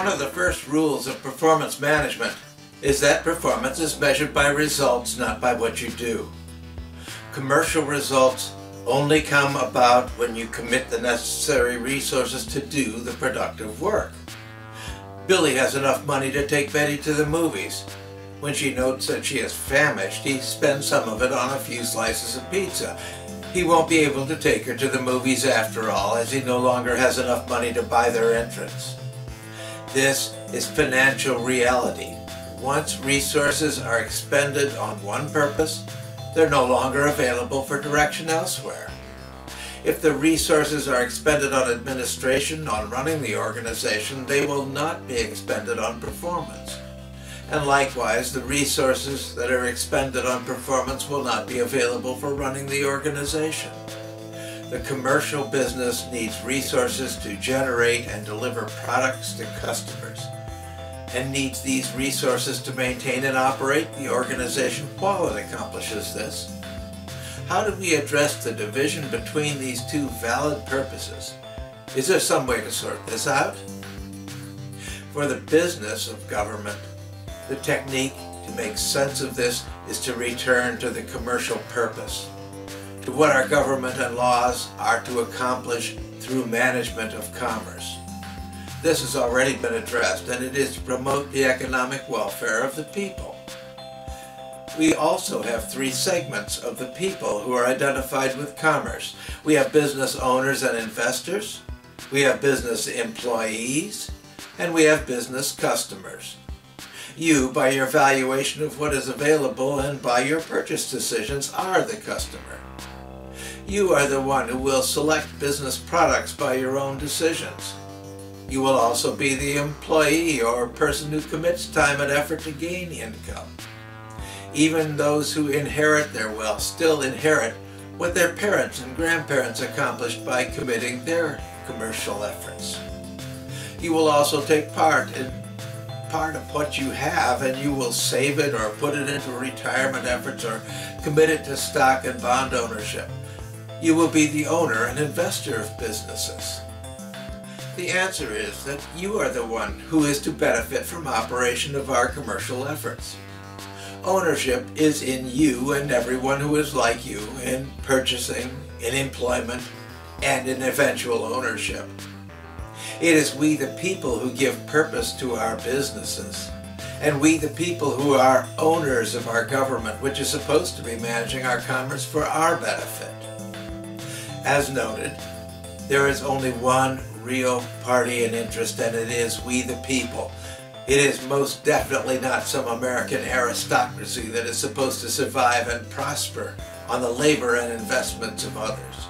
One of the first rules of performance management is that performance is measured by results, not by what you do. Commercial results only come about when you commit the necessary resources to do the productive work. Billy has enough money to take Betty to the movies. When she notes that she is famished, he spends some of it on a few slices of pizza. He won't be able to take her to the movies after all, as he no longer has enough money to buy their entrance. This is financial reality. Once resources are expended on one purpose, they're no longer available for direction elsewhere. If the resources are expended on administration, on running the organization, they will not be expended on performance. And likewise, the resources that are expended on performance will not be available for running the organization. The commercial business needs resources to generate and deliver products to customers and needs these resources to maintain and operate the organization while it accomplishes this. How do we address the division between these two valid purposes? Is there some way to sort this out? For the business of government, the technique to make sense of this is to return to the commercial purpose, to what our government and laws are to accomplish through management of commerce. This has already been addressed, and it is to promote the economic welfare of the people. We also have three segments of the people who are identified with commerce. We have business owners and investors, we have business employees, and we have business customers. You, by your valuation of what is available and by your purchase decisions, are the customer. You are the one who will select business products by your own decisions. You will also be the employee or person who commits time and effort to gain income. Even those who inherit their wealth still inherit what their parents and grandparents accomplished by committing their commercial efforts. You will also take part in part of what you have and you will save it or put it into retirement efforts or commit it to stock and bond ownership. You will be the owner and investor of businesses. The answer is that you are the one who is to benefit from operation of our commercial efforts. Ownership is in you and everyone who is like you in purchasing, in employment, and in eventual ownership. It is we the people who give purpose to our businesses, and we the people who are owners of our government, which is supposed to be managing our commerce for our benefit. As noted, there is only one real party and interest, and it is we the people. It is most definitely not some American aristocracy that is supposed to survive and prosper on the labor and investments of others.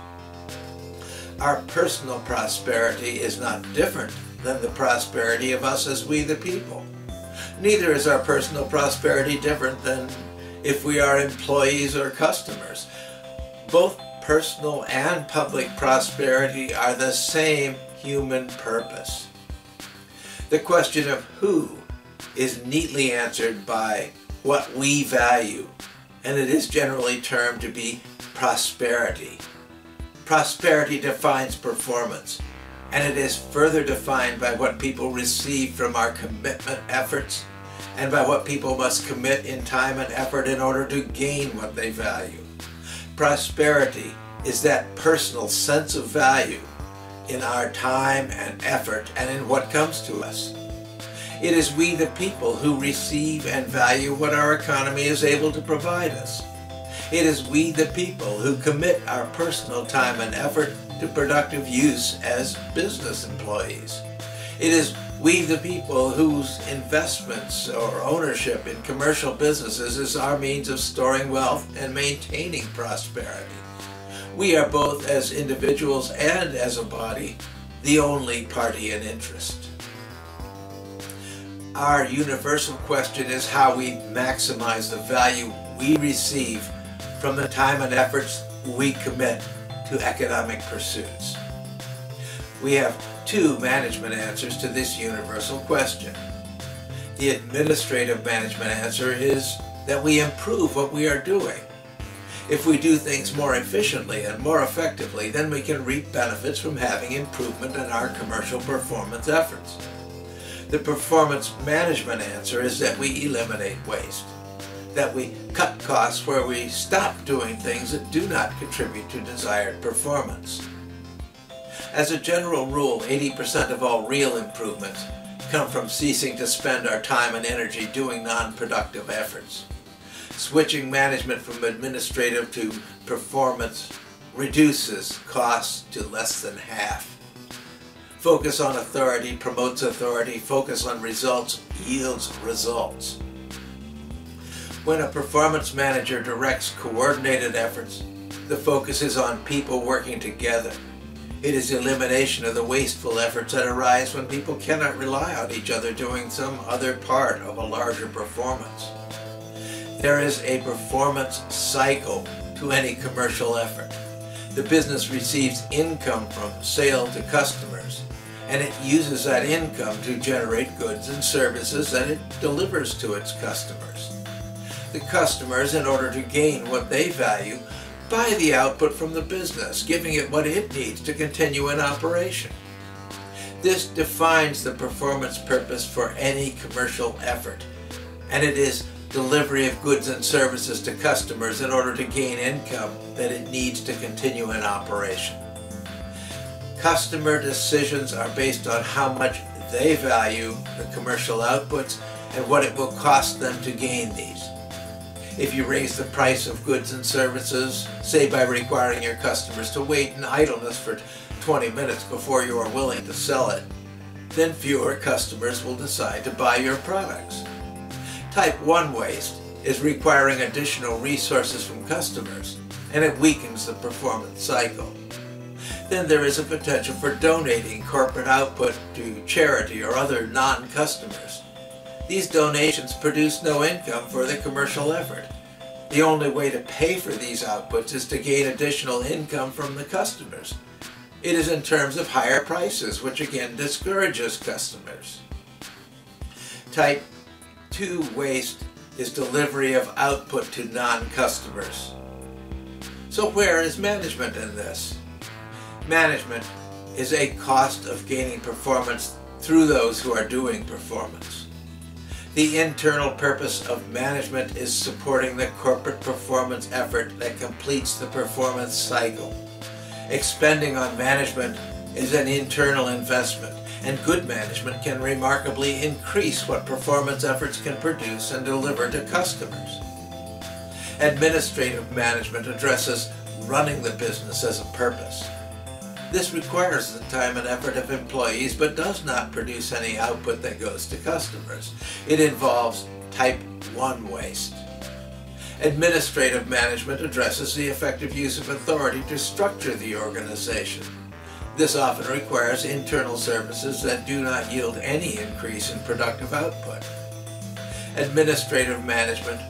Our personal prosperity is not different than the prosperity of us as we the people. Neither is our personal prosperity different than if we are employees or customers. Both personal and public prosperity are the same human purpose. The question of who is neatly answered by what we value, and it is generally termed to be prosperity. Prosperity defines performance, and it is further defined by what people receive from our commitment efforts and by what people must commit in time and effort in order to gain what they value. Prosperity is that personal sense of value in our time and effort and in what comes to us. It is we the people who receive and value what our economy is able to provide us. It is we the people who commit our personal time and effort to productive use as business employees. It is we the people whose investments or ownership in commercial businesses is our means of storing wealth and maintaining prosperity we are both as individuals and as a body the only party in interest. Our universal question is how we maximize the value we receive from the time and efforts we commit to economic pursuits. We have two management answers to this universal question. The administrative management answer is that we improve what we are doing if we do things more efficiently and more effectively, then we can reap benefits from having improvement in our commercial performance efforts. The performance management answer is that we eliminate waste, that we cut costs where we stop doing things that do not contribute to desired performance. As a general rule, 80% of all real improvements come from ceasing to spend our time and energy doing non-productive efforts. Switching management from administrative to performance reduces costs to less than half. Focus on authority promotes authority. Focus on results yields results. When a performance manager directs coordinated efforts, the focus is on people working together. It is elimination of the wasteful efforts that arise when people cannot rely on each other doing some other part of a larger performance. There is a performance cycle to any commercial effort. The business receives income from sale to customers and it uses that income to generate goods and services that it delivers to its customers. The customers, in order to gain what they value, buy the output from the business, giving it what it needs to continue in operation. This defines the performance purpose for any commercial effort, and it is delivery of goods and services to customers in order to gain income that it needs to continue in operation. Customer decisions are based on how much they value the commercial outputs and what it will cost them to gain these. If you raise the price of goods and services, say by requiring your customers to wait in idleness for 20 minutes before you are willing to sell it, then fewer customers will decide to buy your products. Type 1 waste is requiring additional resources from customers, and it weakens the performance cycle then there is a potential for donating corporate output to charity or other non-customers. These donations produce no income for the commercial effort. The only way to pay for these outputs is to gain additional income from the customers. It is in terms of higher prices, which again discourages customers. Type 2 waste is delivery of output to non-customers. So where is management in this? Management is a cost of gaining performance through those who are doing performance. The internal purpose of management is supporting the corporate performance effort that completes the performance cycle. Expending on management is an internal investment, and good management can remarkably increase what performance efforts can produce and deliver to customers. Administrative management addresses running the business as a purpose. This requires the time and effort of employees but does not produce any output that goes to customers. It involves type 1 waste. Administrative management addresses the effective use of authority to structure the organization. This often requires internal services that do not yield any increase in productive output. Administrative management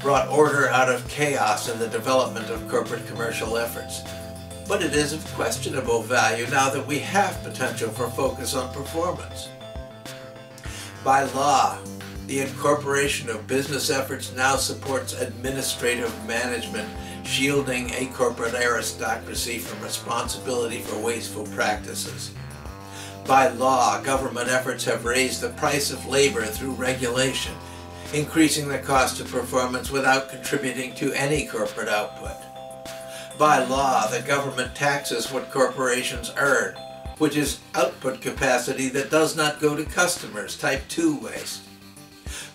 brought order out of chaos in the development of corporate commercial efforts but it is of questionable value now that we have potential for focus on performance. By law, the incorporation of business efforts now supports administrative management, shielding a corporate aristocracy from responsibility for wasteful practices. By law, government efforts have raised the price of labor through regulation, increasing the cost of performance without contributing to any corporate output. By law, the government taxes what corporations earn, which is output capacity that does not go to customers, type 2 waste.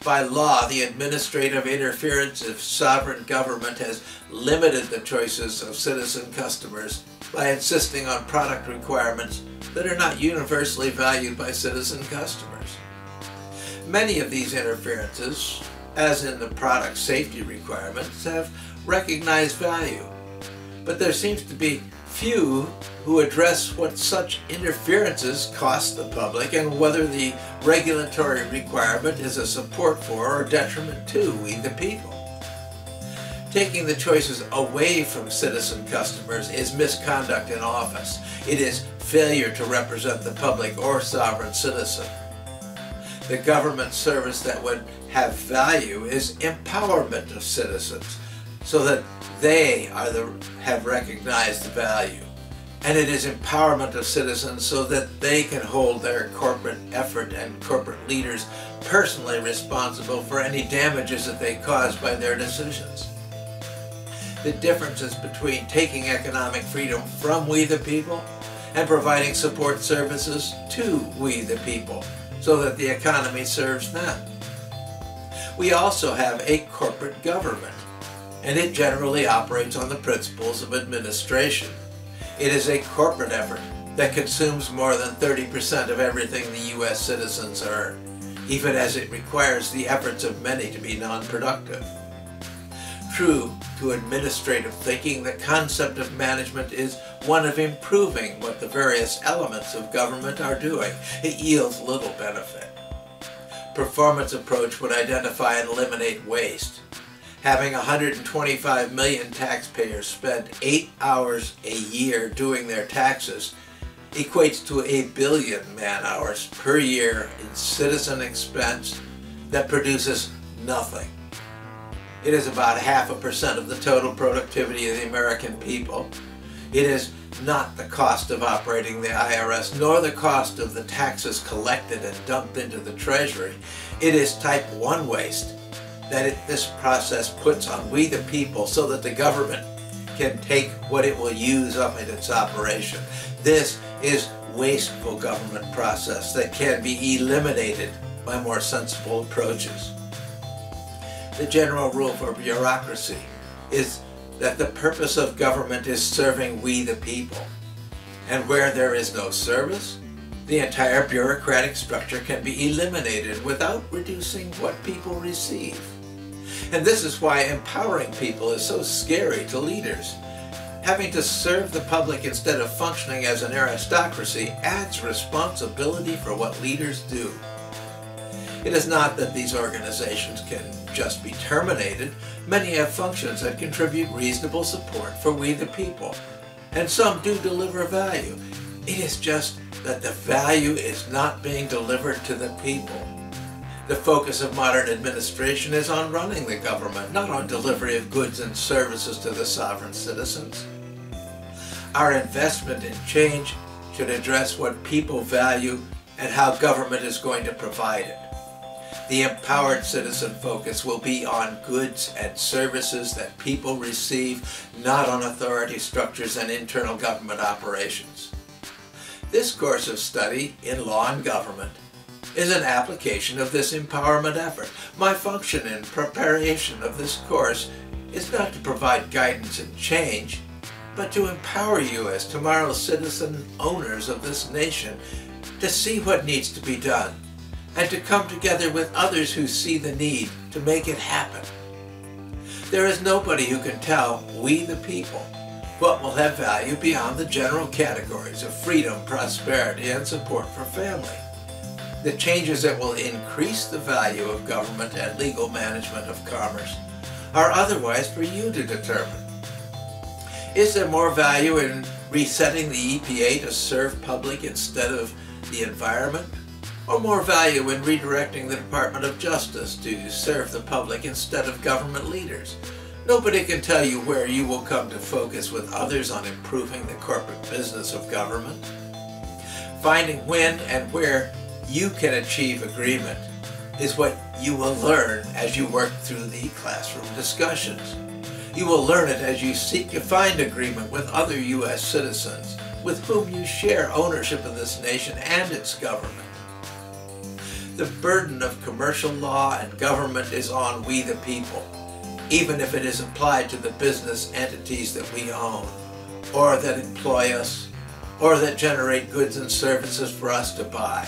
By law, the administrative interference of sovereign government has limited the choices of citizen customers by insisting on product requirements that are not universally valued by citizen customers. Many of these interferences, as in the product safety requirements, have recognized value but there seems to be few who address what such interferences cost the public and whether the regulatory requirement is a support for or detriment to we the people. Taking the choices away from citizen customers is misconduct in office. It is failure to represent the public or sovereign citizen. The government service that would have value is empowerment of citizens so that they are the, have recognized the value. and it is empowerment of citizens so that they can hold their corporate effort and corporate leaders personally responsible for any damages that they cause by their decisions. The differences between taking economic freedom from we the people and providing support services to we the people so that the economy serves them. We also have a corporate government, and it generally operates on the principles of administration. It is a corporate effort that consumes more than 30% of everything the U.S. citizens earn, even as it requires the efforts of many to be non-productive. True to administrative thinking, the concept of management is one of improving what the various elements of government are doing. It yields little benefit. Performance approach would identify and eliminate waste. Having 125 million taxpayers spend eight hours a year doing their taxes equates to a billion man hours per year in citizen expense that produces nothing. It is about half a percent of the total productivity of the American people. It is not the cost of operating the IRS, nor the cost of the taxes collected and dumped into the Treasury. It is type 1 waste that it, this process puts on we the people so that the government can take what it will use up in its operation. This is wasteful government process that can be eliminated by more sensible approaches the general rule for bureaucracy is that the purpose of government is serving we the people. And where there is no service, the entire bureaucratic structure can be eliminated without reducing what people receive. And this is why empowering people is so scary to leaders. Having to serve the public instead of functioning as an aristocracy adds responsibility for what leaders do. It is not that these organizations can just be terminated. Many have functions that contribute reasonable support for we the people, and some do deliver value. It is just that the value is not being delivered to the people. The focus of modern administration is on running the government, not on delivery of goods and services to the sovereign citizens. Our investment in change should address what people value and how government is going to provide it. The empowered citizen focus will be on goods and services that people receive, not on authority structures and internal government operations. This course of study in law and government is an application of this empowerment effort. My function in preparation of this course is not to provide guidance and change, but to empower you as tomorrow's citizen owners of this nation to see what needs to be done and to come together with others who see the need to make it happen. There is nobody who can tell we the people what will have value beyond the general categories of freedom, prosperity, and support for family. The changes that will increase the value of government and legal management of commerce are otherwise for you to determine. Is there more value in resetting the EPA to serve public instead of the environment? or more value in redirecting the Department of Justice to serve the public instead of government leaders. Nobody can tell you where you will come to focus with others on improving the corporate business of government. Finding when and where you can achieve agreement is what you will learn as you work through the classroom discussions. You will learn it as you seek to find agreement with other U.S. citizens with whom you share ownership of this nation and its government. The burden of commercial law and government is on we the people, even if it is applied to the business entities that we own, or that employ us, or that generate goods and services for us to buy.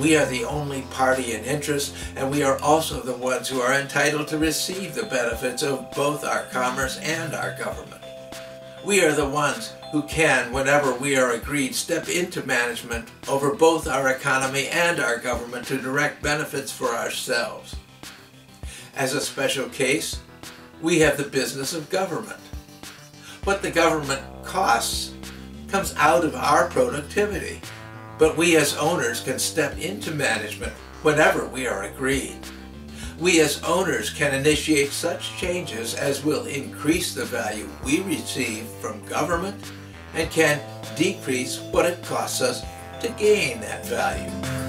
We are the only party in interest, and we are also the ones who are entitled to receive the benefits of both our commerce and our government. We are the ones who can, whenever we are agreed, step into management over both our economy and our government to direct benefits for ourselves. As a special case, we have the business of government. What the government costs comes out of our productivity, but we as owners can step into management whenever we are agreed. We as owners can initiate such changes as will increase the value we receive from government and can decrease what it costs us to gain that value.